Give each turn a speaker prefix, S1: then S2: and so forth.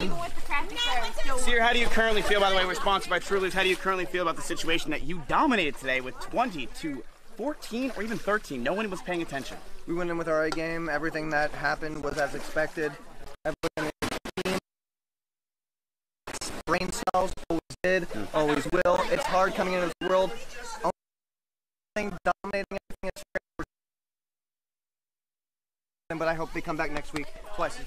S1: Even
S2: how do you currently feel, by the way, we're sponsored by Trulies, how do you currently feel about the situation that you dominated today with 20 to 14 or even 13? No one was paying attention.
S3: We went in with our A game. Everything that happened was as expected. Everything in the team. Brain cells always did, always will. It's hard coming into this world. Only dominating everything is but I hope they come back next week twice as good.